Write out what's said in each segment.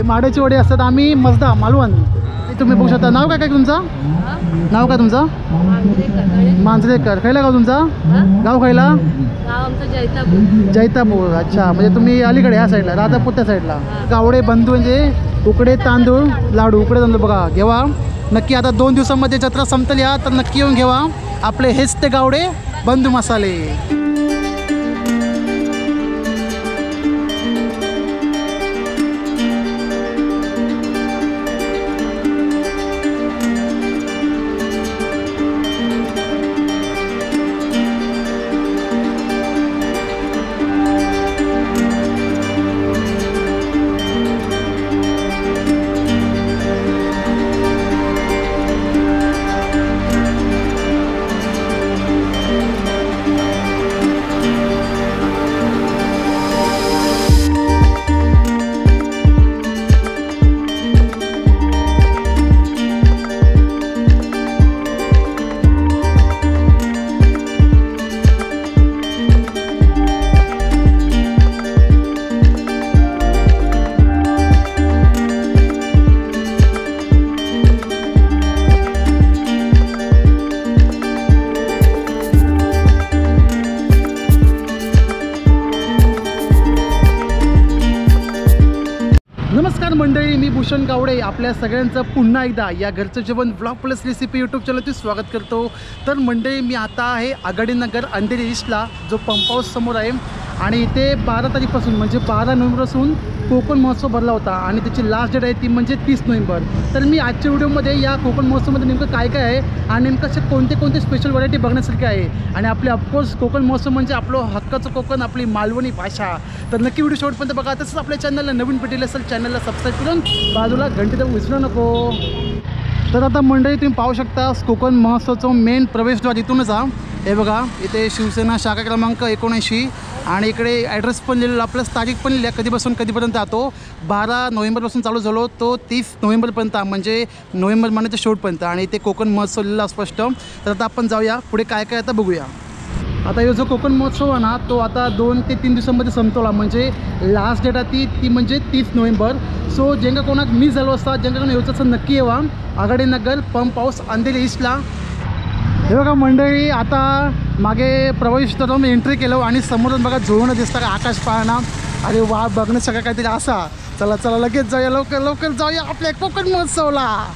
हे माड्याची वडी असतात आम्ही मजदा मालवण. हे तुम्ही बघू शकता. नाव काय काय तुमचं? नाव काय तुमचं? मांजरेकर. खायला गाव तुमचा? गाव खायला जैतापूर. अच्छा म्हणजे तुम्ही अलीकडे ह्या साईडला राजापूर त्या साईडला. गावडे बंधू म्हणजे उकडे तांदूळ लाडू उकडे तांदूळ बघा घेवा. नक्की आता दोन दिवसामध्ये जत्रा संपतली या तर नक्की येऊन घेवा. आपले हेच ते गावडे बंधू मसाले. आपल्या सगळ्यांचं पुन्हा एकदा या घरचं जेवण ब्लॉग प्लस रेसिपी यूट्यूब चॅनलवरती स्वागत करतो. तर मंडळी मी आता आहे आघाडीनगर अंधेरी ईस्टला जो पंप हाऊस समोर आहे. आणि इथे बारा तारीखपासून म्हणजे बारा नोव्हेंबरपासून कोकण महोत्सव भरला होता आणि त्याची लास्ट डेट आहे ती म्हणजे तीस नोव्हेंबर. तर मी आजच्या व्हिडिओमध्ये या कोकण महोत्सवमध्ये नेमकं काय काय आहे आणि नेमकं असे कोणते कोणते स्पेशल व्हरायटी बघण्यासारखे आहे. आणि आपले ऑफकोर्स कोकण महोत्सव म्हणजे आपलं हक्काचं कोकण आपली मालवणी भाषा. तर नक्की व्हिडिओ शेवटपर्यंत बघा. तसंच आपल्या चॅनलला नवीन भेटेल असेल चॅनलला सबस्क्राईब करून बाजूला घंटी तर विसरू नको. तर आता मंडळी तुम्ही पाहू शकता कोकण महोत्सवचं मेन प्रवेशद्वार इथूनच हा. हे बघा इथे शिवसेना शाखा क्रमांक एकोणऐंशी आणि इकडे ॲड्रेस पण लिहिलेला प्लस तारीख पण लिहिली कधीपासून कधीपर्यंत जातो? बारा नोव्हेंबरपासून चालू झालो तो तीस नोव्हेंबरपर्यंत म्हणजे नोव्हेंबर महिन्याच्या शेवटपर्यंत. आणि ते कोकण महोत्सव लिहिला स्पष्ट. तर आता आपण जाऊया. पुढे काय काय आता बघूया. आता हा जो कोकण महोत्सव आहे ना तो आता दोन ते तीन दिवसांमध्ये संपवला म्हणजे लास्ट डेट आहे ती ती म्हणजे तीस नोव्हेंबर. सो जेंका कोणाक मिस झालो असता जेंका कोणा येऊचं नक्की येवा. आघाडी नगर पंप हाऊस अंधेरी ईस्टला हे बघा मंडळी आता मागे प्रवेश तर मी एंट्री केलं आणि समोरून बघा जुळून दिसतं का? आकाश पाहणं. अरे वा बघणं सगळं काहीतरी असा. चला चला लगेच जाऊया लवकर लवकर जाऊया आपल्या कोकण महोत्सवला.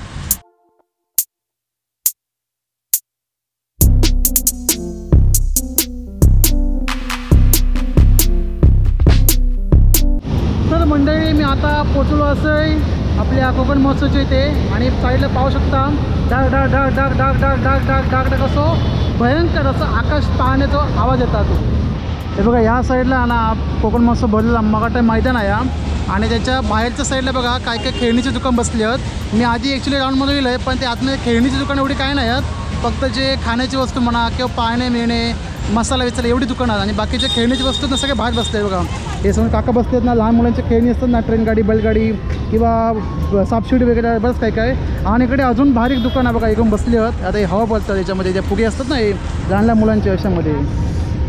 तर मंडळी मी आता पोचलो असं आपल्या कोकण महोत्सवच्या इथे आणि साईडला पाहू शकता. डाग डाग डाग डाग डाग डाग डाग डाग डाग डाग असो भयंकर असं आकाश पाहण्याचा आवाज येतात हे बघा ह्या साईडला ना कोकण महोत्सव भरलेला. मगाटा मैदान आहे आणि त्याच्या बाहेरच्या साईडला बघा काय काय खेळणीचे दुकान बसले आहेत. मी आधी ॲक्च्युली राऊंडमध्ये गेलो आहे पण ते आतमध्ये खेळणीची दुकान एवढी काय नाही आहेत. फक्त जे खाण्याची वस्तू म्हणा किंवा पाहणे मिळणे मसाला विचारला एवढी दुकानं आहेत आणि बाकीचे खेळण्याची वस्तू ना सगळे बाहेर बसते बघा. हे समोर काका बसलेत ना लहान मुलांची खेळणी असतात ना ट्रेन गाडी बैलगाडी किंवा सापशिडी वगैरे बरंच काय काय. आणि इकडे अजून बारीक दुकान आहे बघा एकदम बसली आहेत. आता हे हवा पडतात याच्यामध्ये. ज्या फुगे असतात ना हे लहान लहान मुलांच्या अशामध्ये.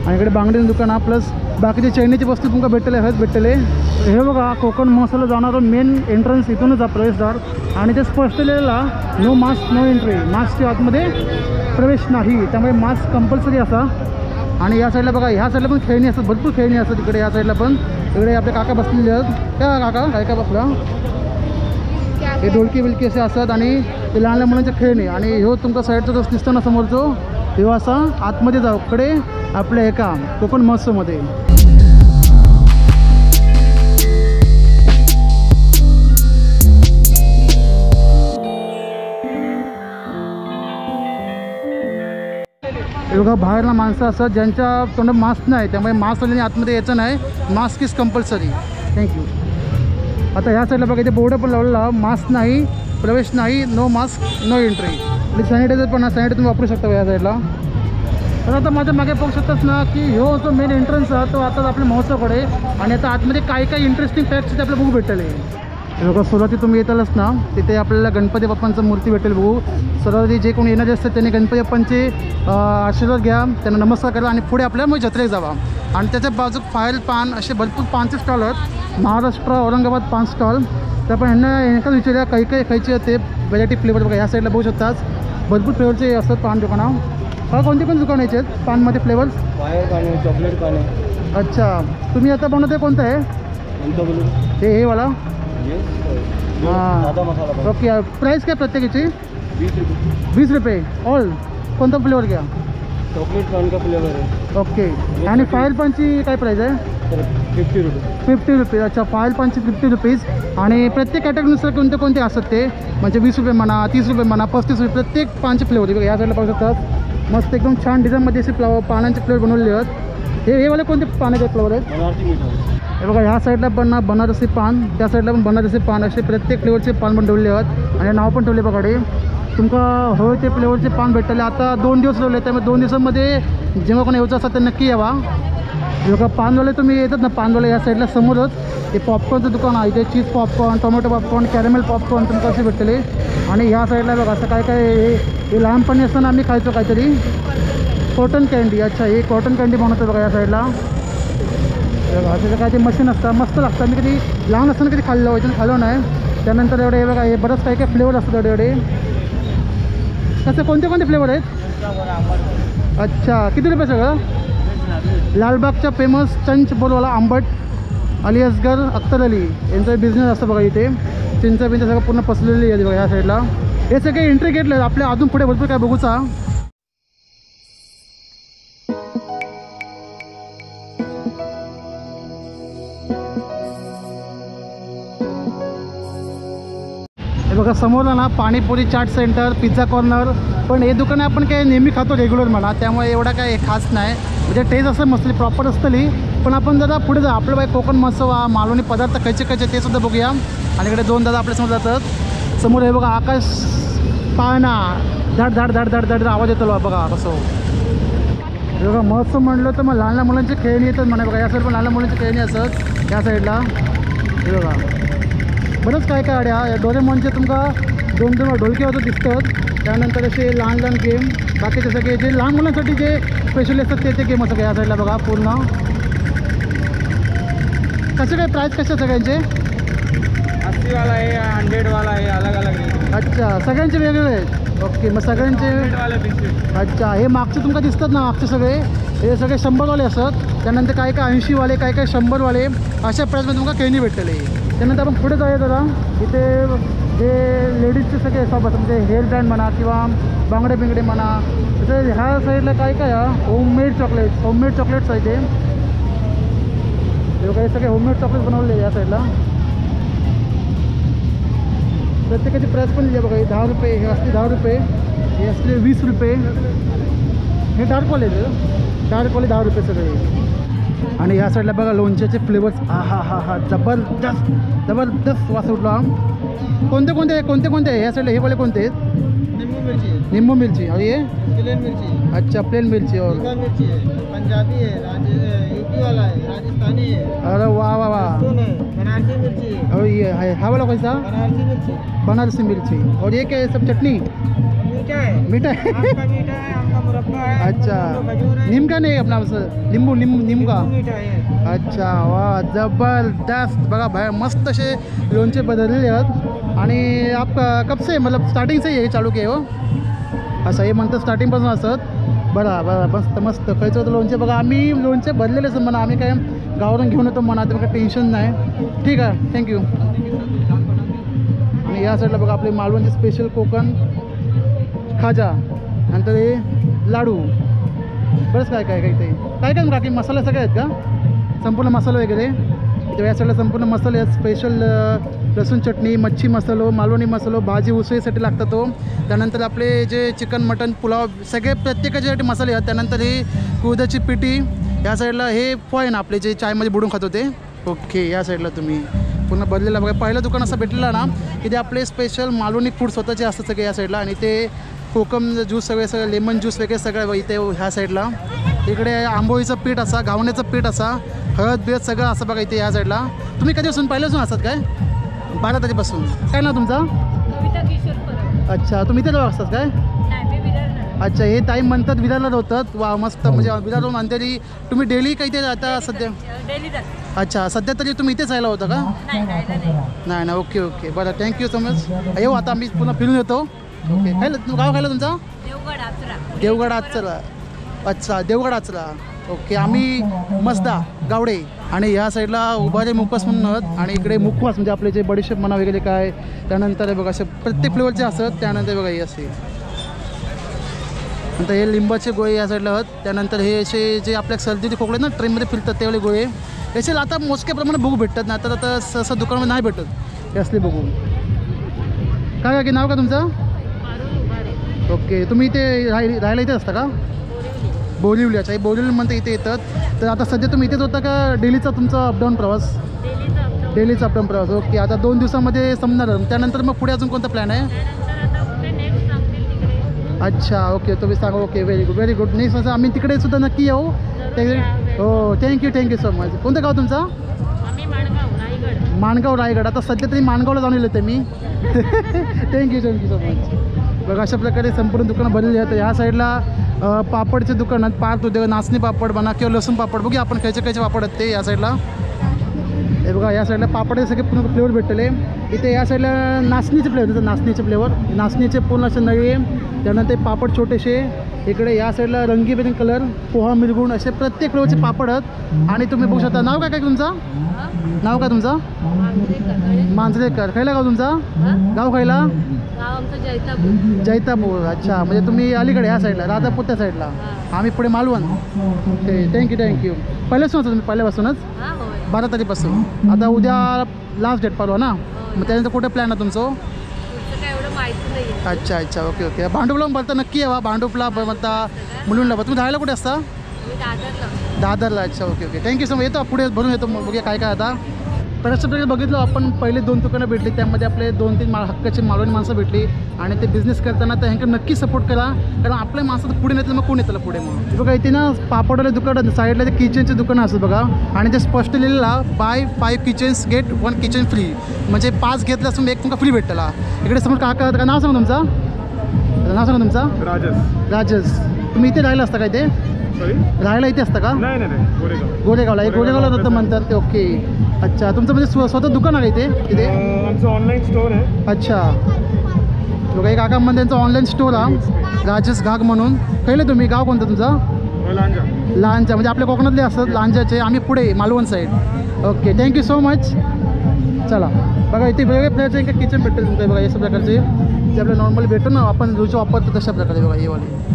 आणि इकडे बांगडीचं दुकान प्लस बाकीचे चैनीची वस्तू तुमका भेटले आहेत भेटले हे बघा कोकण महोत्सवला जाणारं मेन एंट्रन्स इथूनच आहे प्रवेशद्वार. आणि ते स्पष्ट लिहिलेला नो मास्क नो एंट्री मास्कच्या आतमध्ये प्रवेश नाही. त्यामुळे मास्क कंपल्सरी असा. आणि या साईडला बघा ह्या साईडला पण खेळणी असतात भरपूर खेळणी असतात इकडे या साईडला पण. इकडे आपले काका बसलेले आहेत. त्या काका काय बसला. हे ढोलकी बिलकी असे असतात आणि ते लहान लहान मुलांच्या खेळणे. आणि ह्यो तुमचा साईडचा जो दिसतो ना समोरचो तेव्हा असा आतमध्ये जाऊ. इकडे आपल्या एका कोकण महोत्सवमध्ये. हे बघा बाहेरला माणसं असतात ज्यांच्या तोंडात मास्क नाही त्यामुळे मास्क आल्याने आतमध्ये यायचं नाही. मास्क इज कंपल्सरी थँक्यू आता ह्या साईडला बघा इथे बोर्ड पण लावलेला मास्क नाही प्रवेश नाही नो मास्क नो एंट्री आणि सॅनिटायझर पण सॅनिटायझर तुम्ही वापरू शकता ह्या साईडला तर आता माझ्या मागे पाहू शकतात ना की ह्यो जो मेन एंट्रन्स आहे तो आता आपल्या महोत्सवाकडे आणि आता आतमध्ये काय काय इंटरेस्टिंग फॅक्ट्स आपल्याला बघू भेटले आहे. बघा सुरुवाती तुम्ही येतालच ना तिथे आपल्याला गणपती बाप्पांचं मूर्ती भेटेल बघू. सुरुवाती जे कोणी येणारे असतात त्यांनी गणपती बाप्पांचे आशीर्वाद घ्या त्यांना नमस्कार करा आणि पुढे आपल्या मग जत्रेत जावा. आणि त्याच्या बाजूक फायल पान असे भरपूर पानचे स्टॉल आहेत. महाराष्ट्र औरंगाबाद पान स्टॉल. तर आपण यांना यांनाच विचारूया काही काही खायचे ते व्हरायटी फ्लेवर बघा ह्या साईडला बघू शकताच. भरपूर फ्लेवरचे असतात पान दुकानं. हा कोणते पण दुकान यायचे आहेत पानमध्ये फ्लेवर्स पान चॉकलेट पान. अच्छा. तुम्ही आता बनवते कोणतं आहे हे हे वाला? हां. ओके प्राईस काय प्रत्येकाची वीस रुपये ऑल कोणता फ्लेवर घ्या चॉकलेट पान का फ्लेवर आहे ओके आणि फायर पानची काय प्राईस आहे फिफ्टी रुपये फिफ्टी रुपीज अच्छा फायर पानची फिफ्टी रुपीज आणि प्रत्येक कॅटेगरीनुसार कोणते कोणते असतात ते? म्हणजे वीस रुपये म्हणा तीस रुपये म्हणा पस्तीस रुपये प्रत्येक पानचे फ्लेवर बघा या साईडला पाहू शकतात. मस्त एकदम छान डिझाईनमध्ये असे फ्लावर पानांचे फ्लेवर बनवलेले आहेत. हे हे वाले कोणते पाण्याचे फ्लेवर आहेत? हे बघा ह्या साईडला पण ना बनारसी पान त्या साईडला पण बनारसी पान असे प्रत्येक फ्लेवरचे पान पण ठेवले आहेत. आणि नाव पण ठेवले बघाडे तुमका हवे ते फ्लेवरचे पान भेटले आता दोन दिवस लावले त्यामुळे दोन दिवसामध्ये जेव्हा कोणी यायचं असतात ते नक्की यावा. बघा पानवाले तुम्ही येतात ना पानवाले या साईडला समोरच. हे पॉपकॉर्नचं दुकान आहे इथे cheese popcorn tomato popcorn caramel popcorn तुमचं असे भेटले आणि ह्या साईडला बघा असं काय काय हे हे लहानपणी असताना आम्ही खायचो काहीतरी. कॉटन कँडी अच्छा हे कॉटन कँडी बनवतो बघा या साईडला. हे बघा त्याचं काय ते मशीन असतं मस्त लागतं. मी कधी लहान असताना कधी खाल्लं व्हायचं खाल्लं नाही. त्यानंतर एवढे हे बघा हे बरंच काही काही फ्लेवर असतात एवढे एवढे. कसं कोणते कोणते फ्लेवर आहेत? अच्छा किती रुपये सगळं? लालबागच्या फेमस चंच बोलवाला आंबट अली असगर अख्तर अली. यांचा बिझनेस असतं बघा इथे. चिंच बिंच सगळं पूर्ण पसरलेली आहे बघा या साईडला हे सगळे एंट्री घेतले आपल्या अजून पुढे भरपूर काय बघूचा. हे बघा समोरला ना panipuri chaat centre pizza corner पण हे दुकानं आपण काही नेहमी खातो रेग्युलर म्हणा त्यामुळे एवढा काय खास नाही. म्हणजे टेस्ट असं मस्तली प्रॉपर असतली पण आपण जरा पुढे जा आपलं बाई कोकण मसवा मालवणी पदार्थ खायचे खायचे ते सुद्धा बघूया. आणि इकडे दोन दादा आपल्यासमोर जातात. समोर हे बघा आकाश पाळणा धड धड धड धड धड आवाज येतो बघा बघा कसं. हे बघा महोत्सव म्हणलं तर मग लहान लहान मुलांची खेळणी येतात म्हणा बघा या साईड पण लहान लहान मुलांची खेळणी असत या साईडला हे बघा. बरंच काय काय आड्या डोरेमॉनचे तुमका दोन दोन ढोलके होतं दिसतात. त्यानंतर असे लहान लहान गेम बाकीचे सगळे जे लहान मुलांसाठी जे स्पेशली असतात ते ते गेम असतात या साईडला बघा पूर्ण. कसे काय प्राईस कसे सगळ्यांचे? अस्सी वाला है हंड्रेड वाला है अलग अलग अच्छा सगळ्यांचे वेगवेगळे आहेत. ओके मग सगळ्यांचे अच्छा हे मागचे तुमका दिसतात ना मागचे सगळे? हे सगळे शंभरवाले असतात. त्यानंतर काय काय ऐंशीवाले काय काय शंभरवाले अशा प्राईसमध्ये तुमका खेळणी भेटलेले. त्यानंतर आपण पुढे जाऊया जरा इथे जे लेडीजचे सगळे शॉप असतात म्हणजे हेअर ब्रँड म्हणा किंवा बांगडे बिंगडे म्हणा. तिथे ह्या साईडला काय काय होममेड चॉकलेट्स होममेड चॉकलेट्स आहे ते. काही बघा, हे सगळे होममेड चॉकलेट्स बनवले या साईडला. प्रत्येकाची प्राईस पण दिली आहे बघा दहा रुपये हे असले दहा रुपये हे असले वीस रुपये. हे डार्क कॉलेज डार्क कॉलेज दहा रुपये सगळे. आणि ह्या साईडला बघा लोणच्याचे फ्लेवर्स हा हा हा हा. जबरदस्त जबरदस्त वास उठला कोणते कोणते आहे कोणते कोणते? आहे ह्या साईडला हे वाले कोणते? आहेत नींबू मिर्ची निंबू मिरची. और ये प्लेन मिर्ची अच्छा प्लेन मिरची और मिर्ची है पंजाबी है अरे वाह वाह वाह बनारसी मिर्ची. है और ये है हा वाला कैसा बनारसी मिर्ची. बनारसी मिर्ची. और ये क्या है? सब चटनी? मीठा है मीठा है आपका मीठा है आपका मुरब्बा है अच्छा. नीम का नहीं अपना लिंबू लिंबू नीम का? नींबू मीठा है अच्छा वा जबरदस्त. बघा बाहेर मस्त असे लोणचे बदललेले आहेत. आणि आप कब से मतलब स्टार्टिंग से हे चालू केलं हो? असं हे म्हणतं स्टार्टिंगपासून असत बरं बरं मस्त मस्त. खायचं होतं लोणचे बघा आम्ही लोणचे भरलेलेच म्हणा आम्ही काय गावावरून घेऊन येतो म्हणा ते काही टेन्शन नाही. ठीक आहे थँक्यू आणि या साईडला बघा आपले मालवणचे स्पेशल कोकण खाजा नंतर हे लाडू. बरंच काय काय काय ते काय काय बाकी मसाले सगळे आहेत का? संपूर्ण मसाला वगैरे? इथे या साईडला संपूर्ण मसाले स्पेशल लसूण चटणी मच्छी मसालो मालवणी मसालो भाजी उसळीसाठी लागतात तो त्यानंतर आपले जे चिकन मटन पुलाव सगळे प्रत्येकाच्यासाठी मसाले आहेत. त्यानंतर ही कुदाची पिठी या साईडला हे फॉय ना आपले जे चायमध्ये बुडून खातो ते. ओके या साईडला तुम्ही पूर्ण बदलेला बघा. पहिलं दुकान असं भेटलेलं ना की ते आपले स्पेशल मालवणी फूड स्वतःचे असतात सगळे या साईडला. आणि ते कोकम ज्यूस सगळे सगळं लेमन ज्यूस वगैरे सगळं इथे ह्या साईडला. इकडे आंबोळीचं पीठ असा घावण्याचं पीठ असा हळद बिळद सगळं असं बघा इथे या साईडला. तुम्ही कधीपासून पहिल्यापासून असतात काय? बारा तारखेपासून काय ना तुमचा? अच्छा तुम्ही इथे असतात काय? नाही मी विरार अच्छा हे टाईम म्हणतात विरारला होतात. वा मस्त. म्हणजे विरारवरून अंधेरी तुम्ही डेली काही ते आता सध्या? डेली जात. अच्छा सध्या तरी तुम्ही इथेच राहिला होता का? नाही राहिलं नाही. नाही नाही ओके ओके. बरं थँक्यू सो मच येऊ आता आम्ही पुन्हा फिरून येतो. ओके. खायला तू गाव खायला तुमचा? देवगड आचरा. देवगड आचरा. अच्छा देवगड आचरा ओके आम्ही मसदा गावडे आणि ह्या साईडला उभारे मुकवास म्हणून आहेत आणि इकडे मुखवास म्हणजे आपले जे बडीशेप म्हणा वगैरे काय त्यानंतर बघा असे प्रत्येक फ्लेवरचे असतात त्यानंतर बघा हे असे. नंतर हे लिंबाचे गोळे या साईडला आहेत त्यानंतर हे असे जे आपल्या सर्दीचे खोकले ना ट्रेनमध्ये फिरतात तेवढे गोळे. याचे आता मोजक्या प्रमाणात बघू भेटतात ना तर आता सहसा दुकानामध्ये नाही भेटत हे असले बघू काय काय की नाव का तुमचं? ओके तुम्ही इथे राहि राहायला इथे असता का? बोरिवली अच्छा हे बोरिवली म्हणते इथे येतात. तर आता सध्या तुम्ही इथेच होता का डेलीचा तुमचा अपडाऊन प्रवास? डेलीचं अपडाऊन प्रवास. ओके आता दोन दिवसामध्ये संपणार. त्यानंतर मग पुढे अजून कोणता प्लॅन आहे? अच्छा ओके तुम्ही सांगा. Okay very good very good next असं आम्ही तिकडे सुद्धा नक्की येऊ. ते हो थँक्यू थँक्यू सो मच कोणतं गाव तुमचं? माणगाव रायगड. आता सध्या तरी माणगावला जाऊन येते मी thank you thank you so much बघा अशा प्रकारे संपूर्ण दुकानं भरलेली आहेत. ह्या साईडला पापडचे दुकान आहेत. पार्ट उद्योग नाचणी पापड म्हणा किंवा लसूण पापड. बघूया आपण खायचे खायचे पापड आहेत ते या साईडला. हे बघा या साईडला पापडचे सगळे पूर्ण फ्लेवर भेटले इथे या साईडला नाचणीचे फ्लेवर नाचणीचे फ्लेवर. नाचणीचे पूर्ण असे नळी त्यानंतर ते पापड छोटेसे इकडे या साईडला रंगीबेरंगी कलर पोहा मिरगुण असे प्रत्येक फ्लेवरचे पापड आहेत. आणि तुम्ही बघू शकता नाव काय काय तुमचं? नाव काय तुमचं? मांजरेकर. खायला गाव तुमचा? गाव खायला? जैतापूर. अच्छा म्हणजे तुम्ही अलीकडे ह्या साईडला राजापूर त्या साईडला. आम्ही पुढे मालवण. ओके थँक्यू थँक्यू पहिल्यापासून तुम्ही पहिल्यापासूनच? बारा तारीखपासून. आता उद्या लास्ट डेट परवा ना? मग त्यानंतर कुठे प्लॅन आहे तुमचं? माहिती नाही अच्छा अच्छा ओके ओके. भांडुपला बोलता नक्की यावा भांडुपला म्हणता मुलुंडला तुम्ही राहायला कुठे असता? दादरला. दादरला. अच्छा okay okay. Thank you so much येतो पुढे भरून येतो. मग बघूया काय काय आता. प्रकारे बघितलं आपण पहिले दोन दुकानं भेटली त्यामध्ये आपले दोन तीन मा हक्काची मालवणी माणसं भेटली आणि ते बिझनेस करताना ह्यांकडे नक्की सपोर्ट करा कारण आपल्या माणसं तर पुढे नेतील मग कोण येतं पुढे मग? हे बघा इथे ना पापडवाले दुकान साईडला ते किचनचे दुकानं असतात बघा आणि ते स्पष्ट लिहिलेला buy five kitchens get one kitchen free म्हणजे पाच घेतलं असून एक तुमका फ्री भेटला इकडे समोर काका का? नाव सांगा तुमचं. नाव सांगा तुमचं. राजस. राजेश तुम्ही इथे राहिला असता काय ते सॉरी राहायला इथे असता का? नाही नाही नाही. गोरेगाव. गोरेगावला. हे गोरेगावला जातं म्हणतात ते. ओके. अच्छा. तुमचं म्हणजे स्व स्वतः दुकान आहे इथे? तिथे अं, आमचं ऑनलाईन स्टोर आहे. अच्छा. बघा एक काका म्हणजे त्यांचं ऑनलाईन स्टोर हा राजेश घाग म्हणून. कळलं तुम्ही? गाव कोणतं तुमचं? लांजा. लहानच्या म्हणजे आपल्या कोकणातले असतात लहानच्याचे आम्ही पुढे Malvan side okay. Thank you so much चला. बघा इथे वेगवेगळ्या प्रकारचे एक किचन भेटेल तुमच्या बघा अशा प्रकारचे. जे आपल्या नॉर्मली भेटतो ना आपण रोज वापरतो तशा प्रकारे बघा हे वाले.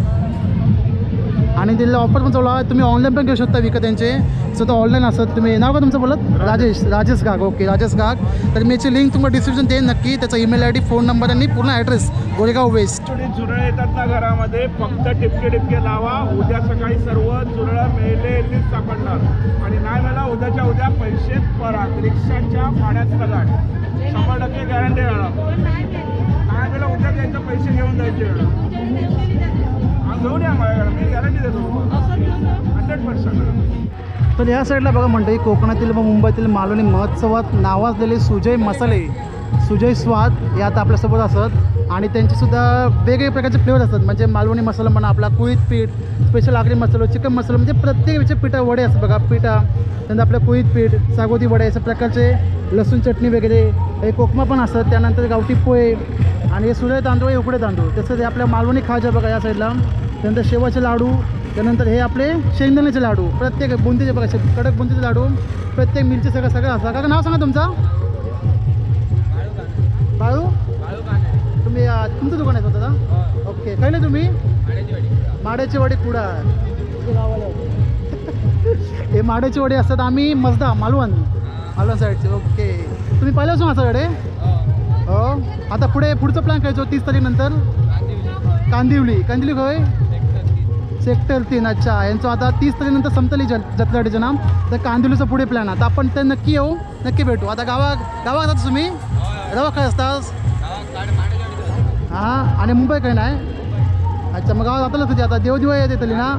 आणि दिलेला ऑफर पण चालू आहे तुम्ही ऑनलाईन पण घेऊ शकता विकत त्यांचे स्वतः ऑनलाईन असत तुम्ही नाव का तुमचं बोलत? राजेश. राजेश. गाग. ओके राजेश गाग. तर मी याची लिंक तुम्हाला डिस्क्रिप्शन देईन नक्की. त्याचा email I D phone number आणि पूर्ण ॲड्रेस गोरेगाव वेस्ट झुरळ येतात ना घरामध्ये. फक्त टिपके टिपके लावा. उद्या सकाळी सर्व झुरळ मेले सापडणार. आणि नाही मला उद्याच्या उद्या पैसे परत. रिक्षाच्या पाण्यात लगाट शंभर टक्के गॅरंटी राहणार नाही मला उद्या त्यांचे पैसे घेऊन जायचे. घेऊन या माझ्याकडे मी गॅरंटी देतो हंड्रेड पर्सेंट तर या साईडला बघा मंडळी कोकणातील व मुंबईतील मालवणी महोत्सवात नावाजलेले सुजय मसाले सुजय स्वाद यात आता आपल्यासोबत असत. आणि त्यांचेसुद्धा वेगवेगळे प्रकारचे फ्लेवर असतात. म्हणजे मालवणी मसाला म्हणा आपला कुळीत पीठ स्पेशल आगरी मसालो चिकन मसाला म्हणजे प्रत्येक याचे पिठा वडे असतात बघा. पिठा त्यानंतर आपलं कुळीत पीठ सागोती वडे अशा प्रकारचे लसूण चटणी वगैरे हे कोकमा पण असतात. त्यानंतर गावठी पोहे आणि हे सुरय तांदूळ हे उकडे तांदूळ. तसंच आपल्या मालवणी खाजा बघा या साईडला. त्यानंतर शेवाचे लाडू त्यानंतर हे आपले शेंगदाण्याचे लाडू प्रत्येक बुंदीचे बघा कडक बुंदीचे लाडू प्रत्येक मिरची सगळं सगळं असतं काका नाव सांगा तुमचं? बाळू? तुम्ही तुमचं दुकान आहे स्वतःचा? ओके. काही नाही तुम्ही? माड्याची वडी कुडा हे माड्याची वडी असतात आम्ही मजदा मालवण. मालवण साईडचे. ओके. तुम्ही पहिल्यापासून असाकडे हो. आता पुढे पुढचं प्लॅन करायचो तीस तारीखनंतर कांदिवली. कांदिवली होय? सेक्टर तीन अच्छा. यांचं आता तीस तारीखनंतर संपतली जन जत्राडीचं नाम तर कांदिवलीचं पुढे प्लॅन आता आपण ते नक्की येऊ नक्की भेटू. आता गावा गावात आता तुम्ही? रवा काय असतास? हां आणि मुंबई काय नाही? अच्छा मग गावात जाताला तुझी आता देवदिवा येते येतली ना?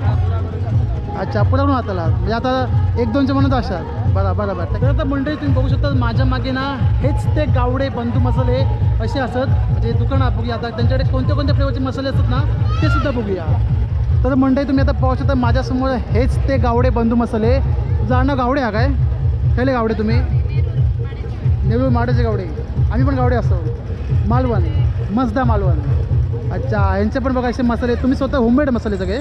अच्छा पुढे जाताला म्हणजे आता एक दोनच्या म्हणत असतात. बरं बरं बरं. तर आता मंडळी तुम्ही बघू शकता माझ्या मागे ना हेच ते गावडे बंधू मसाले असे असत म्हणजे दुकानं बघूया. आता त्यांच्याकडे कोणत्या कोणत्या फ्लेवरचे मसाले असतात ना ते सुद्धा बघूया. तर मंडळी तुम्ही आता पाहू शकता माझ्यासमोर हेच ते गावडे बंधू मसाले. जाणं गावडे हा काय? खयले गावडे तुम्ही? नेरूळ माड्याचे गावडे. आम्ही पण गावडे असतो. मालवण मसदा मालवण. अच्छा यांचे पण बघा असे मसाले. तुम्ही स्वतः होममेड मसाले सगळे?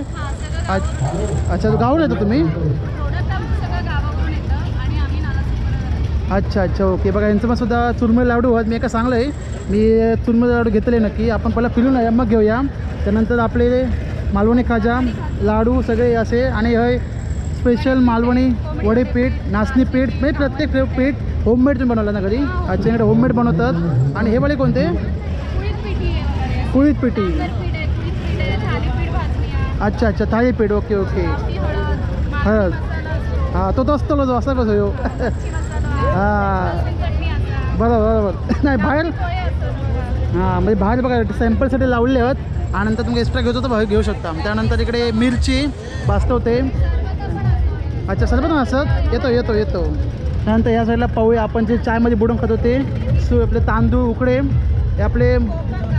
अच्छा अच्छा गावून येतो तुम्ही? अच्छा अच्छा ओके. बघा यांचं पण सुद्धा चुरमुरे लाडू आहेत मी एका चांगलं आहे. मी चुरमुरे लाडू घेतले नक्की. आपण पहिला फिरून मग घेऊया. त्यानंतर आपले मालवणी खाजा लाडू सगळे असे आणि हे स्पेशल मालवणी वडे पीठ नाचणी पीठ म्हणजे प्रत्येक पीठ होममेड तुम्ही बनवलं ना घरी? अच्छा इकडे होममेड बनवतात. आणि हे वाले कोणते? कुळीत पिठी पिठी. पीठ पीठ अच्छा अच्छा थालीपीठ ओके ओके. गावठी हळद हां तो तो असतो जो असा कसं हो. हां बरोबर बरोबर. नाही बाहेर. हां म्हणजे बाहेर बघा सॅम्पलसाठी लावले आहेत. आणि नंतर तुम्ही एक्स्ट्रा घेतो तर घेऊ शकता. त्यानंतर इकडे मिरची भाजतवते अच्छा सर पण असत येतो येतो येतो. त्यानंतर या साईडला पाहूया आपण जे चायमध्ये बुडून खात होते. सु आपले तांदूळ उकडे. हे आपले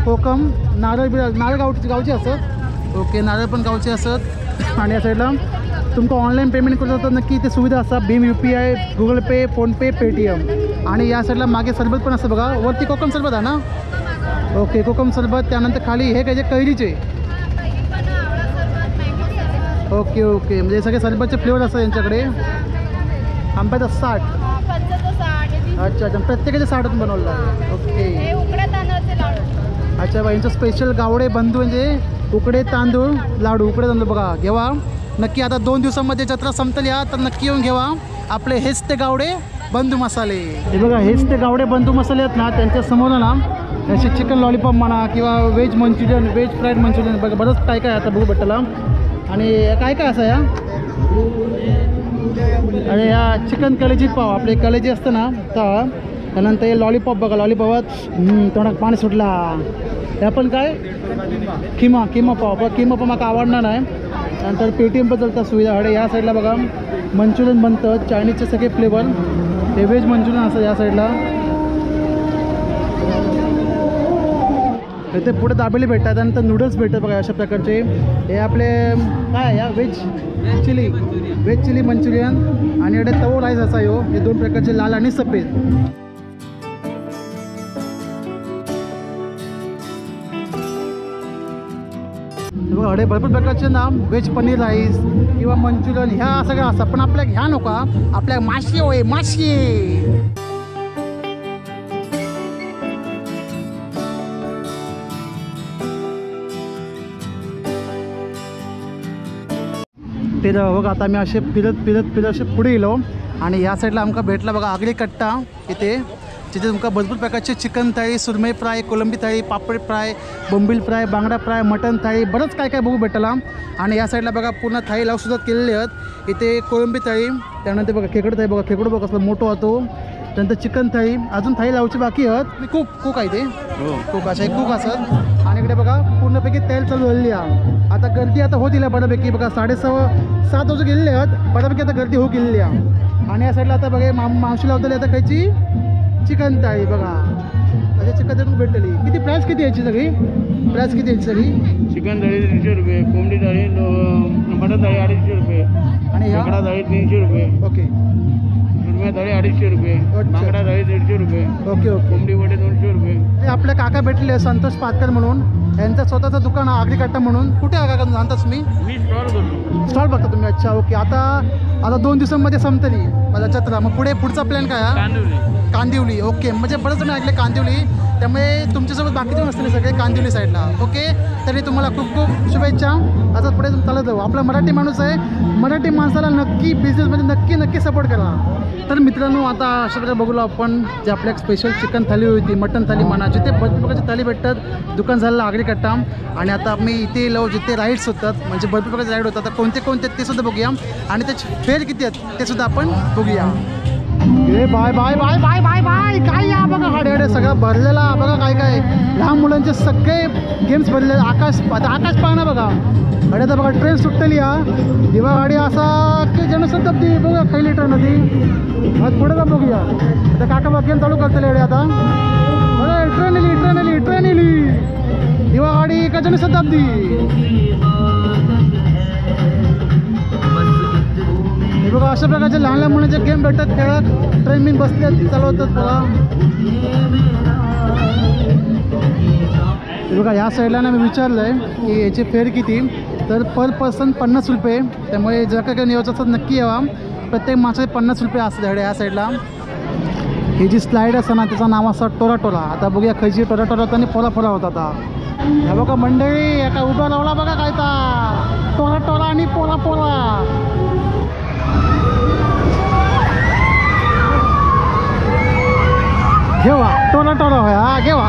कोकम नारळ बिळ नारळ गावची गावचे असत ओके नारळ पण गावचे असत आणि या साईडला तुमचं ऑनलाईन पेमेंट करत होतं नक्की ते सुविधा असतात. Bhim U P I Google Pay PhonePe Paytm. आणि या साईडला मागे सरबत पण असतं बघा. वरती कोकम सरबत आहे ना? ओके कोकम सरबत त्यानंतर खाली हे काय जे कैरीचे? Okay okay. म्हणजे सगळे सरबतचे फ्लेवर असतात यांच्याकडे. आंब्याचा साठ. अच्छा अच्छा. प्रत्येकाच्या साठच बनवलं ओके. अच्छा बाईंचं यांचं स्पेशल गावडे बंधू म्हणजे उकडे तांदूळ लाडू उकडे तांदूळ. बघा घेवा. नक्की आता दोन दिवसामध्ये जत्रा संपतली या तर नक्की येऊन घेवा. आपले हेच ते गावडे बंधू मसाले. हे बघा हेच ते गावडे बंधू मसाले आहेत ना त्यांच्यासमोर ना जसे चिकन लॉलीपॉप म्हणा किंवा veg manchurian veg fried manchurian बघा बरंच काय काय आता बघू भेटला. आणि काय काय असं या? आणि या चिकन कलेजी पाव आपले कलेजी असतं ना तर त्यानंतर हे लॉलीपॉप बघा लॉलीपॉपात तोंडात पाणी सुटला. हे पण काय? किमा किमा पाव बघा किमा पाव मला आवडणार नाही. नंतर पेटीएम पण चालतात सुविधा हडे या साईडला बघा. मंचुरियन बनतं चायनीजचे सगळे फ्लेवर हे व्हेज मंचुरियन असतं या साईडला इथे पुढे दाबेली भेटतात त्यानंतर नूडल्स भेटतात बघा अशा प्रकारचे. हे आपले काय या? Veg chilli veg chilli manchurian आणि इकडे तवो राईस असा यो. हे दोन प्रकारचे लाल आणि सफेद. अडे भरपूर प्रकारचे ना व्हेज पनीर राईस किंवा मंचुरियन ह्या सगळ्या असतात पण आपल्या ह्या नका. आपल्या माशी होय माशी. ते बघा आता मी असे फिरत फिरत फिरत असे पुढे गेलो. आणि या साईडला आमका भेटला बघा आगळी कट्टा इथे. तिथे तुमका भरपूर प्रकारचे चिकन थाळी सुरमई फ्राय कोलंबी थाळी पापड फ्राय बोंबील फ्राय बांगडा फ्राय मटन थाळी बरंच काय काय बघू भेटला. आणि या साईडला बघा पूर्ण थाळी लावसुद्धा केलेले आहेत. इथे कोळंबी थाळी त्यानंतर बघा खेकडं थाळी बघा खेकडं बघा असं मोठं होतो. त्यानंतर चिकन थाळी. अजून थाळी लावची बाकी आहेत. कुक कुक आहे ते. कुक अशा एक कुक असत. आणि इकडे बघा पूर्णपैकी तेल चालू झालेली आहे. आता गर्दी आता होत आहे बऱ्यापैकी. बघा साडेसहा सात वाजून गेलेले आहेत. बऱ्यापैकी आता गर्दी हो गेलेली आहे. आणि या साईडला आता बघा मा मावशी लावतली आता खायची चिकन थाळी. बघा. अशा चिकन थाळी भेटलेली. किती प्राईस किती यायची सगळी? प्राईस किती यायची सगळी? चिकन थाळी तीनशे रुपये कोंबडी थाळी मटन थाळी अडीचशे रुपये आणि ह्या? थाळी तीनशे रुपये. ओके. सुरमई थाळी अडीचशे रुपये. बांगडा थाळी दीडशे रुपये ओके ओके. कोंबडी वडे दोनशे रुपये. हे आपले काका भेटले संतोष पातकर म्हणून. यांचं स्वतःचं दुकान आहे आगरी कट्टा म्हणून. कुठे आहे काका? सांगताच मी. मी स्टॉल करतो स्टॉल बघता तुम्ही? अच्छा ओके. आता आता दोन दिवसांमध्ये संपतली मला जत्रा. मग पुढे पुढचा प्लॅन काय हा? तांदूळ कांदिवली. ओके. म्हणजे बरंच मी ऐकले कांदिवली. त्यामुळे तुमच्यासोबत बाकीचे पण असतील सगळे कांदिवली साईडला ओके तरी तुम्हाला खूप खूप शुभेच्छा. आता पुढे चालत जाऊ. आपला मराठी माणूस आहे. मराठी माणसाला नक्की बिझनेसमध्ये नक्की नक्की सपोर्ट करा. तर मित्रांनो आता अशा प्रकारे बघलो आपण जे आपल्या स्पेशल चिकन थाली होती मटन थाली म्हणा जिथे भरपूर प्रकारची थाली भेटतात. दुकान झालेला आगरी कट्टा. आणि आता मी इथे लावू जिथे राईड्स होतात म्हणजे भरपूर प्रकारचे राईड होतात. आता कोणते कोणते ते सुद्धा बघूया. आणि त्याचे फेर किती आहेत ते सुद्धा आपण बघूया. ए bye bye bye bye bye bye. काय या बघा हाडे हाडे सगळं भरलेला बघा काय काय. लहान मुलांचे सगळे गेम्स भरलेले आकाश आता आकाश पाहणं बघा. अडे आता बघा ट्रेन सुटलेली हा. दिवा गाडी असा की जण ती बघा बघूया खाली लिटर नदी. आज पुढे जा बघूया. आता काका बाकी चालू करतले एवढे आता. अरे ट्रेन आली ट्रेन आली ट्रेन येली दिवा गाडी का जनशताब्दी. बघा अशा प्रकारचे लहान लहान मुलांचे गेम भेटतात खेळत. ट्रेन बिन बसले चालवतात बघा. बघा ह्या साईडला ना मी विचारलं आहे की याची फेअर किती? तर पर पर्सन पन्नास रुपये. त्यामुळे जर का काही नियोजन असतात नक्की यावा. प्रत्येक माणसाचे पन्नास रुपये असतात ह्याकडे ह्या साईडला ही जी स्लाईड असतं ना त्याचं नाव असतं टोरा आता बघूया खयची टोरा होता आणि फोला फोला होता आता. ह्या बघा मंडळी एका उभा लावला बघा काय ता टोरा आणि पोला पोरा घेवा टोरा टोरा होय हा घेवा.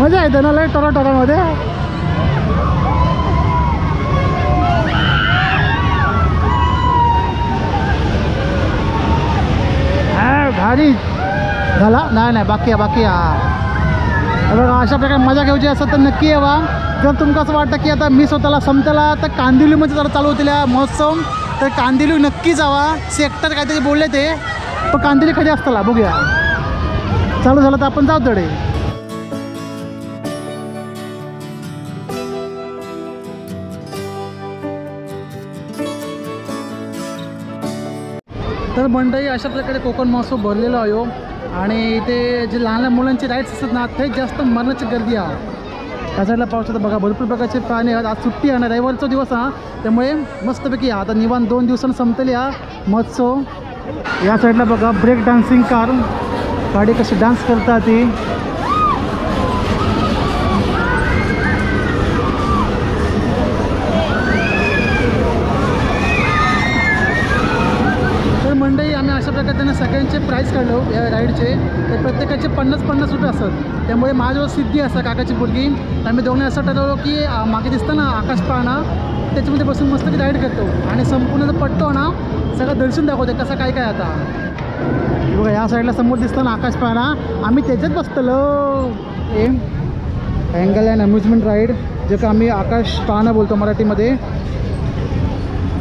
मजा येते ना लय टोरा टोरामध्ये भारी. झाला? नाही नाही बाकी आहे बाकी आहे बघा अशा प्रकारे मजा घ्यायची असेल तर नक्की येवा. जर तुमका असं वाटतं की आता मी स्वतःला संपताला तर कांदिवलीमध्ये जर चालू होतील महोत्सव. तर कांदिवली नक्की जावा. सेक्टर काहीतरी बोलले ते. पण कांदिवली कधी असताला बघूया. चालू झालं तर आपण जाऊ तडे तर मंडई अशा प्रकारे कोकण महोत्सव भरलेला आहे हो. आणि इथे जे लहान लहान मुलांचे राईड्स असतात ना ते जास्त मरणाची गर्दी आहे. त्या साईडला पावसात बघा भरपूर प्रकारचे प्राणी आहेत. आज सुट्टी आहे ना रविवारचा दिवस हा. त्यामुळे मस्तपैकी आता निवान दोन दिवसांनी संपतली हा महोत्सव. या साईडला बघा ब्रेक डान्सिंग कार गाडी कशी डान्स करतात ती तर आम्ही अशा प्रकारे त्यांना सगळ्यांचे प्राईस काढलो या राईडचे तर प्रत्येकाचे पन्नास पन्नास रुपये असतात. त्यामुळे माझ्यावर सिद्धी असा काकाची मुलगी. तर आम्ही दोघांनी असं ठरवलं की मागे दिसतं ना आकाश पाहणं त्याच्यामध्ये बसून मस्त राईड करतो. आणि संपूर्ण जो पट्टो ना सगळं दर्शन दाखवते कसं काय काय आता. बघा या साईडला समोर दिसतं ना आकाश पाळणा आम्ही त्याच्यात बसतलो. हे अँगल अँड अम्युजमेंट राईड जे का आम्ही आकाश पाळणा बोलतो मराठीमध्ये.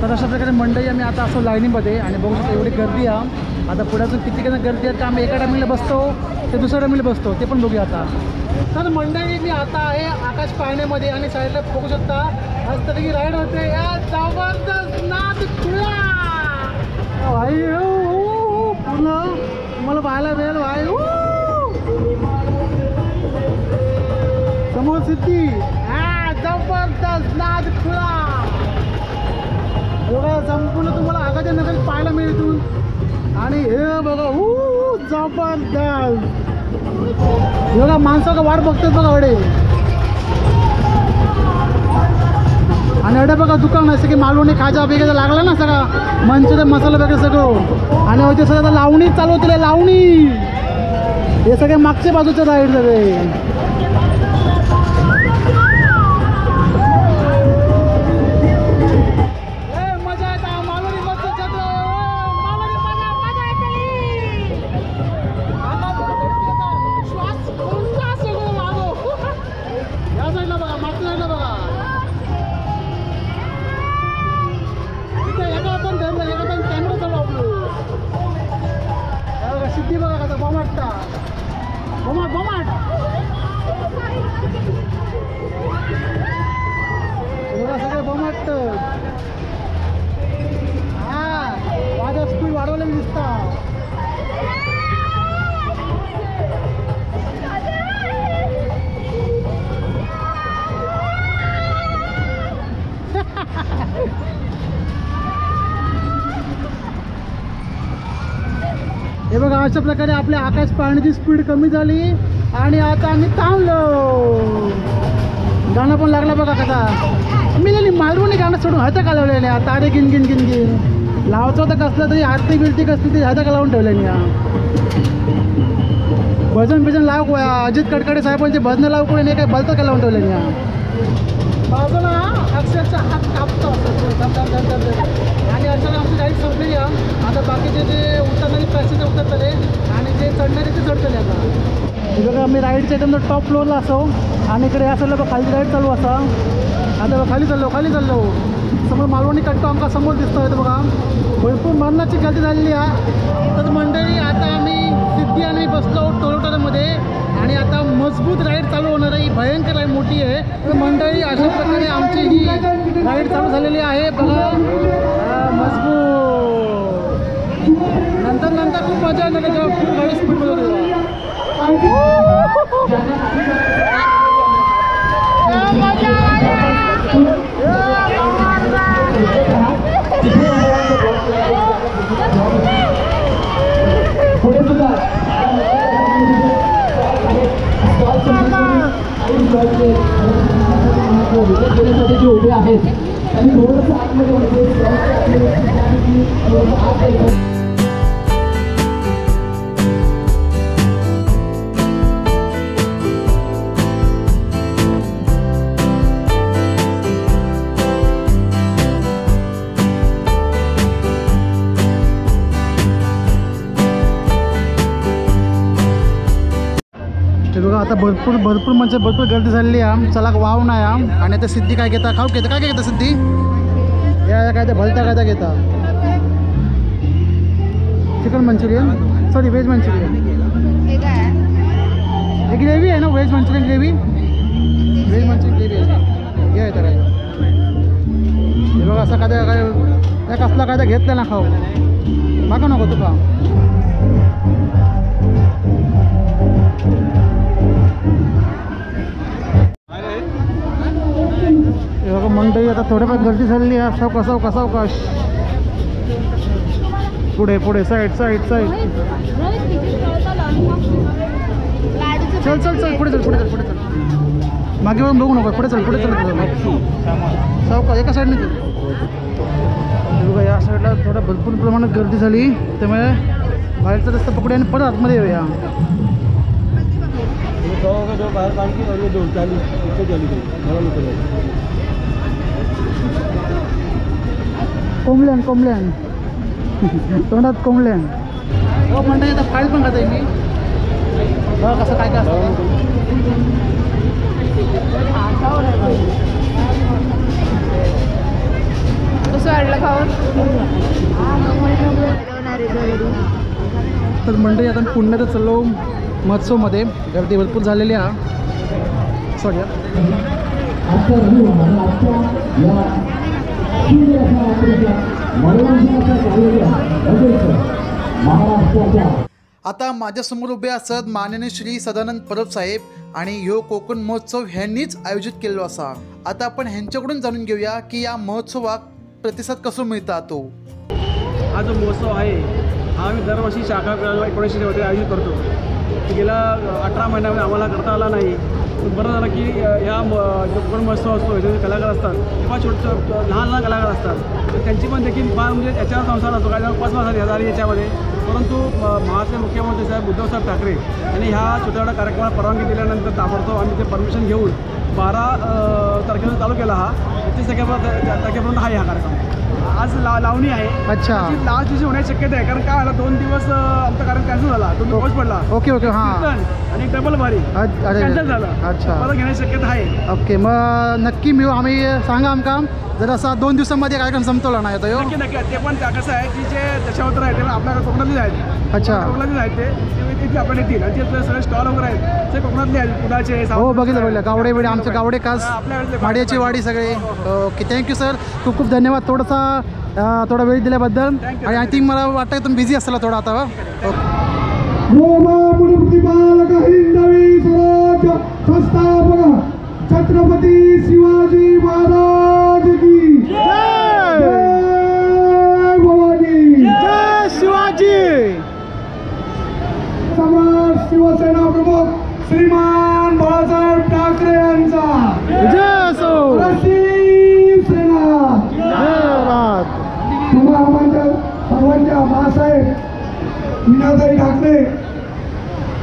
तर अशा प्रकारे मंडळी आम्ही आता असं लाईनीमध्ये आणि बघू शकतो एवढी गर्दी आहे. आता पुढे अजून किती गर्दी आहे तर आम्ही एका टायमिंगला बसतो ते दुसऱ्या टायमिंगला बसतो ते पण बघूया आता. तर मंडळी मी आता आहे आकाश पाळण्यामध्ये आणि साईडला बघू शकता. आज तरी राईड होते या जबरदस्त नाद खुला भाई हो, हो, पूर्ण तुम्हाला पाहायला मिळेल भाई हो. समोर सिद्धी हा जबरदस्त नाद खुला बघा संपूर्ण तुम्हाला आगाच्या नगर पाहायला मिळतून आणि हे बघा ऊ जबरदस्त हे बघा माणसं वाट बघतात बघा अडे आणि एवढं बघा दुकान असं की मालवणी खाजा वगैरे लागला ना सगळा. मंचुरियन मसाला वगैरे सगळं. आणि होते सगळं आता लावणी चालू होते लावणी. हे सगळे मागच्या बाजूचे राईड सगळे. अशा प्रकारे आपल्या आकाश पाळण्याची स्पीड कमी झाली. आणि आता आम्ही थांबलो. गाणं पण लागलं बघा कसा. मी नाही मालवणी गाणं सोडून हातं का लावलेल्या तारे गिन गिन गिन गिन. लावचं तर कसलं तरी आरती बिरती कसली तरी हातं घालवून लावून ठेवले भजन बिजन लाव अजित कडकडे साहेबांचे भजन लाव कोणी नाही काय बलतं का लावून ठेवले या बाजूला अक्षरशः हात कापतो याच्यावर आमची गाडी सोडलेली आहे. आता बाकीचे जे उतरणारे पॅसेंजर उतरतले आणि जे चढणारे ते चढतले आता. बघा आम्ही राईडच्या एकदम टॉप फ्लोअरला असो आणि इकडे या साईडला खाली राईड चालू असा. आता खाली चाललो खाली चाललो. समोर मालवणी कट्टो आमका समोर दिसतो आहे बघा. भरपूर मरणाची गलती झालेली आहे. तर मंडळी आता आम्ही सिद्धी आणि बसलो टोरोटोमध्ये आणि आता मजबूत राईड चालू होणार आहे. ही भयंकर राईड मोठी आहे. तर मंडळी अशा प्रकारे आमची ही राईड चालू झालेली आहे. बघा हा, मजबूत नंतर नंतर खूप मजा येणार जेव्हा खूप गाडी स्पीडमध्ये होती जे उभे आहेत त्यांनी थोडंसं आतमध्ये आता भरपूर भरपूर म्हणजे भरपूर गर्दी झालेली आहे. चला वाव नाही आहे आणि आता सिद्धी काय घेता? खाऊ घेता? काय काय घेता सिद्धी? या या काय त्या भलत्या काय त्या घेता? Chicken manchurian? Sorry veg manchurian. एक ग्रेव्ही आहे ना? Veg manchurian gravy veg manchurian gravy आहे. घ्या येतं काय हे बघा असं काय काय काय कसला काय घेतलं ना खाऊ? मागा नको तुका. मंडई आता थोड्याफार गर्दी झालेली आहे. सावकाश सावकाश सावकाश पुढे पुढे साईड साईड साईड चल चल चल पुढे चल पुढे चल पुढे चल. मागे वरून बघू नका पुढे चल पुढे चल. सावकाश एका साईडने बघा या साईडला थोडा भरपूर प्रमाणात गर्दी झाली. त्यामुळे बाहेरचा रस्ता पकडे आणि परत आतमध्ये येऊया. कोंबल्यान कोंबल्यान तोंडात कोंबल्यान हो म्हणता आता फाईल पण खाते मी. बघा कसं काय काय असतं. कसं वाटलं खाऊन? तर मंडळी आता पुण्यात चाललो महोत्सवमध्ये. गर्दी भरपूर झालेली आहे. सॉरी आता माझ्यासमोर उभे असत माननीय श्री सदानंद परब साहेब आणि ह्यो कोकण महोत्सव ह्यांनीच आयोजित केलेलो असा. आता आपण ह्यांच्याकडून जाणून घेऊया की या महोत्सवाक प्रतिसाद कसो मिळता तो? हा जो महोत्सव आहे हा आम्ही दरवर्षी शाखा एकोणीसशे आयोजित करतो. गेल्या अठरा महिन्यामध्ये आम्हाला करता आला नाही. बरं झालं की ह्या जो कोकण महोत्सव असतो जे कलाकार असतात ते फार छोटे लहान लहान कलाकार असतात तर त्यांची पण देखील फार म्हणजे याच्यावर संसार असतो. काय पाच पाच हजार याच्यामध्ये. परंतु महाराष्ट्र मुख्यमंत्री साहेब उद्धवसाहेब ठाकरे यांनी ह्या छोट्या छोट्या कार्यक्रमाला परवानगी दिल्यानंतर ताबडतोब आम्ही ते परमिशन घेऊन बारा तारखेला चालू केला हा. एकतीस तारखेपर्यंत तारखेपर्यंत आहे हा कार्यक्रम. आज ला लावणी आहे. अच्छा. लास्ट दिवशी होण्याची शक्यता आहे. कारण काय झालं दोन दिवस आमचा कार्यक्रम कॅन्सल झाला. दोन दिवस पडला. Okay okay. हां. आणि डबल भारी. अ- अरे कॅन्सल झालं. अच्छा. परत घेण्याची शक्यता आहे. ओके मग नक्की मिळू आम्ही सांगा आमकां जर असा दोन दिवसांमध्ये कार्यक्रम संपवला नाही आता ह्यो नक्की नक्की. ते पण कसं आहे की जे दशावतर आहेत ते आपल्याकडे कोकणातलेच आहेत. अच्छा. कोकणातलेच आहेत ते. ते तिथे येतील. आणि सगळे स्टॉल वगैरे आहेत ते कोकणातले आहेत. पुण्याचे हो बघितलं बघितलं. गावडे बिडे आमचे गावडे आपल्याकडे माड्याची वाडी सगळे. ओके थँक्यू सर खूप खूप धन्यवाद थोडासा थोडा वेळ दिल्याबद्दल. आणि आय थिंक मला वाटतं तुम्ही बिझी असाल थोडा आता ओके स्वराज्य संस्थापक छत्रपती शिवाजी महाराज की. भवानी. शिवाजी. सम्राट शिवसेना प्रमुख श्रीमान बाळासाहेब ठाकरे यांचा जय असो शिवसेना धन्यवाद तुम्हा आमच्या सर्वांच्या मासाहेब मीनाताई ठाकरे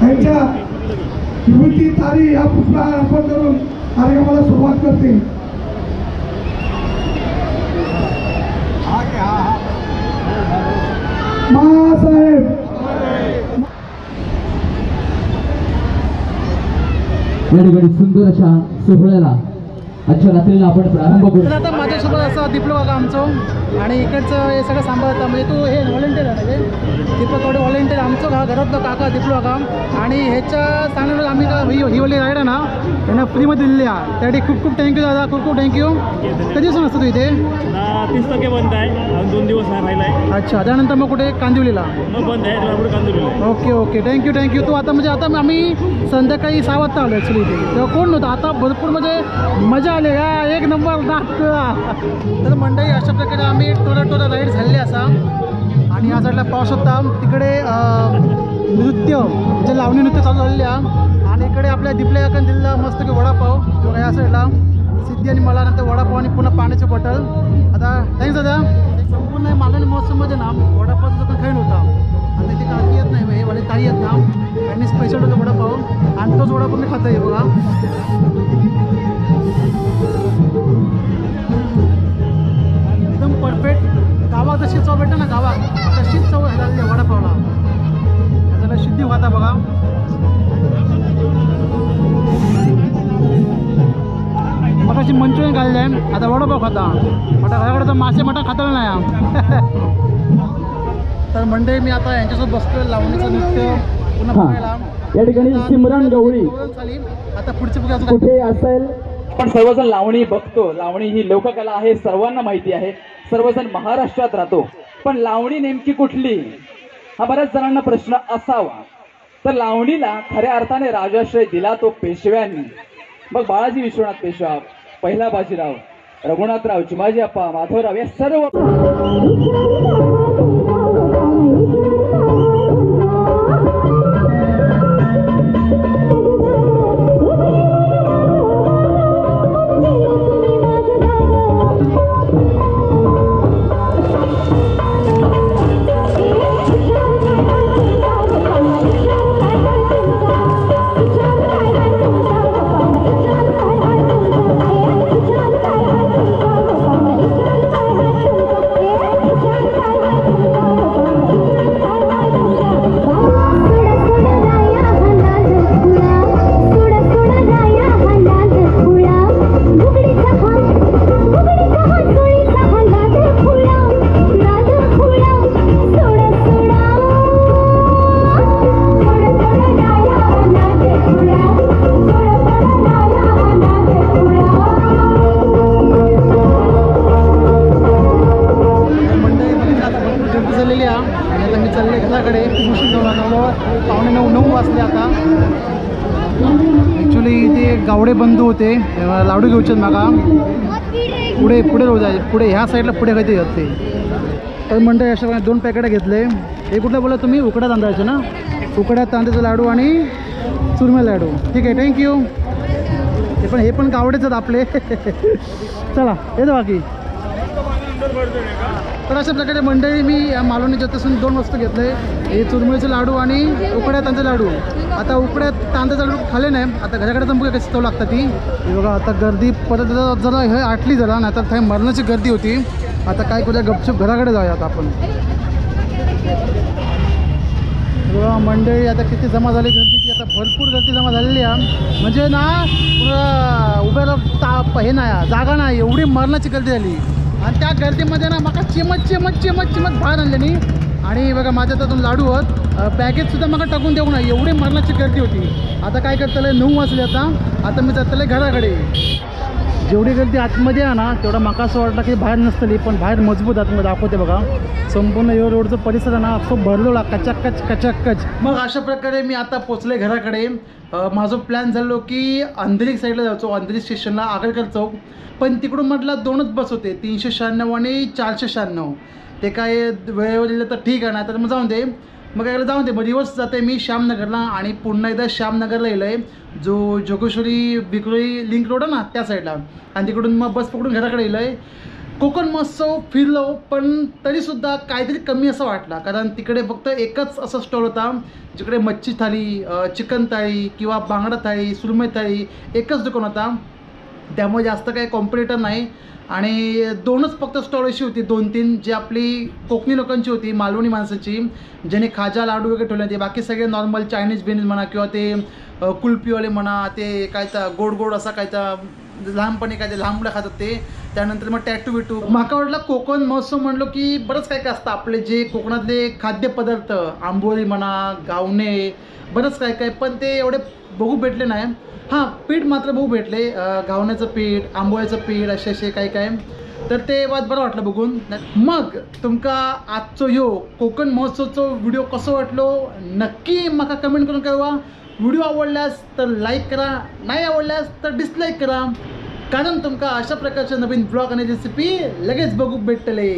यांच्या आधी तारी या पुष्पहार अर्पण करून कार्यक्रमाला सुरुवात करते. मासाहेब या ठिकाणी सुंदर अशा सोहळ्याला आजच्या रात्रीला आपण प्रारंभ करू. आता माझ्यासोबत असं दीपलो काका आमचं. आणि इकडचं हे सगळं सांभाळतं म्हणजे तू हे व्हॉलेंटियर आहे म्हणजे दीपक थोडे व्हॉलेंटियर आमचं घा घरातलं काका दीपलो काका? आणि ह्याच्या सांगण्यावर आम्ही का ही ही वाली राईड आहे ना त्यांना फ्रीमध्ये दिलेली आहे. त्यासाठी खूप खूप थँक्यू दादा. खूप खूप थँक्यू कधीपासून असतं तू इथे? तीस टक्के बंद आहे. दोन दिवस नाही राहिला आहे. अच्छा त्यानंतर मग कुठे? कांदिवलीला? मग बंद आहे. Okay okay. Thank you thank you तू आता म्हणजे आता आम्ही संध्याकाळी सहा वाजता आलो ॲक्च्युली इथे. तेव्हा कोण नव्हतं? आता भरपूर म्हणजे मजा आली का एक नंबर तर मंडळी अशा प्रकारे आम्ही टोला टोला राईड झालेली असा. आणि या साईडला पाऊस होता तिकडे नृत्य म्हणजे लावणी नृत्य चालू झालेले आहे. आणि इकडे आपल्या दिपल्याकडे दिलेला मस्त की वडापाव. किंवा या साईडला. सिद्धी आणि मला नंतर वडापाव आणि पुन्हा पाण्याची बॉटल. आता थँक्स दादा. संपूर्ण मालवणी महोत्सवमध्ये ना वडापावचा जो काही होता आता इथे काही येत नाही वाले काही येत ना. आणि स्पेशल होतं वडापाव. आणि तोच वडापाव मी खाता येईल बघा. एकदम परफेक्ट गावात जशी चव भेटते ना गावात तशीच चव आहे वडापावला. त्याला शुद्धी खाता बघा. अशी मंचुरियन खाल्ले आता वडापाव खाता. आता घराकडे तर मासे मटण खाता नाही. तर मंडळी मी आता यांच्यासोबत बसतोय लावणीचं नृत्य. पुन्हा. बघायला. या ठिकाणी सिमरन गवळी. आता पुढची कुठे असेल? पण सर्वजण लावणी बघतो. लावणी ही लोककला आहे सर्वांना माहिती आहे. सर्वजण महाराष्ट्रात राहतो. पण लावणी नेमकी कुठली? हा बऱ्याच जणांना प्रश्न असावा. तर लावणीला खऱ्या अर्थाने राजाश्रय दिला तो पेशव्यांनी. मग बाळाजी विश्वनाथ पेशवा पहिला बाजीराव रघुनाथराव चिमाजी अप्पा माधवराव या सर्व इथे बंधू होते तेव्हा लाडू घेऊचे मागा. पुढे पुढे रोज आहे पुढे ह्या साईडला पुढे कधी येत ते तर मंडळी अशा प्रकारे दोन पॅकेट घेतले. हे कुठलं बोला तुम्ही? उकड्या तांदळाचे ना? उकड्या तांदळाचे लाडू आणि चुरमे लाडू. ठीक आहे थँक्यू हे पण हे पण गावडेच आहेत आपले. चला येतो बाकी. तर अशा प्रकारे मंडळी मी या मालवणी असून दोन वस्तू घेतले. हे चुरमुळीचे लाडू आणि उकड्या तांदळाचे लाडू. आता उकड्या तांदळाचा लोक खाले नाही. आता घराकडे तर कशी चव लागतात ती. बघा आता गर्दी परत जरा हे आटली जरा नाही तर मरणाची गर्दी होती. आता काय करूया गपचूप घराकडे जाऊया आता आपण. बघा मंडळी आता किती जमा झाली गर्दी ती. आता भरपूर गर्दी जमा झालेली आहे. म्हणजे ना पुरं उभ्याला ताप हे नाही जागा नाही. एवढी मरणाची गर्दी झाली. आणि त्या गर्दीमध्ये ना मका चिमत चिमत चिमत चिमत बाहेर आणलेली आणि बघा माझ्या त्यातून लाडू होत. पॅकेजसुद्धा मला मग टाकून देऊ ना एवढी मरणाची गर्दी होती. आता काय करतलं नऊ वाजले आता. आता मी जातले घराकडे. जेवढी गर्दी आतमध्ये आहे ना तेवढा मका असं वाटलं की बाहेर नसतली पण बाहेर मजबूत आतमध्ये दाखवते बघा. संपूर्ण यो रोडचं परिसर आहे ना असं भरलेला कचाकच कचाकच मग अशा प्रकारे मी आता पोचले घराकडे. माझं प्लॅन झालो की अंधेरी साईडला जायचो. अंधेरी स्टेशनला आगळकर चौक. पण तिकडून म्हटलं दोनच बस होते. तीनशे शहाण्णव आणि चारशे शहाण्णव. ते काय वेळेवर दिलं तर ठीक आहे ना तर मग जाऊन दे. मग यायला जाऊन दे. मग दिवस जाते मी श्यामनगरला आणि पुन्हा एकदा श्यामनगरला येलो आहे जो जोगेश्वरी विक्रोळी लिंक रोड आहे ना त्या साईडला आणि तिकडून मग बस पकडून घराकडे येलो आहे कोकण महोत्सव फिरलो पण तरीसुद्धा काहीतरी कमी असं वाटला. कारण तिकडे फक्त एकच असं स्टॉल होता जिकडे मच्छी थाळी चिकन थाळी किंवा बांगडा थाळी सुरमई थाळी एकच दुकान होता. त्यामुळे जास्त काही कॉम्पिटिटर नाही. आणि दोनच फक्त स्टॉल अशी होती. दोन तीन जी आपली कोकणी लोकांची होती मालवणी माणसाची ज्याने खाजा लाडू वगैरे ठेवले होते. बाकी सगळे नॉर्मल चायनीज बिनीज म्हणा किंवा ते कुल्फीवाले म्हणा ते काय तर गोड गोड असा काय तर लहानपणी काय ते लहान मुलं ते. त्यानंतर मग टॅटू विटू माका वाटलं कोकण महोत्सव म्हणलो की बरंच काय काय असतं. आपले जे कोकणातले खाद्यपदार्थ आंबोळी म्हणा गावणे बरंच काय काय. पण ते एवढे बघू भेटले नाही. हां पीठ मात्र भाऊ भेटले. घावण्याचं पीठ आंबोळ्याचं पीठ असे असे काय काय तर ते वाद बरं वाटलं बघून. मग तुमका आजचो ह्यो कोकण महोत्सवचो व्हिडिओ कसो वाटलो? नक्की मला कमेंट करून कळवा. व्हिडिओ आवडल्यास तर लाईक करा. नाही आवडल्यास तर डिसलाईक करा. कारण तुमका अशा प्रकारचे नवीन ब्लॉग आणि रेसिपी लगेच बघूक भेटतले.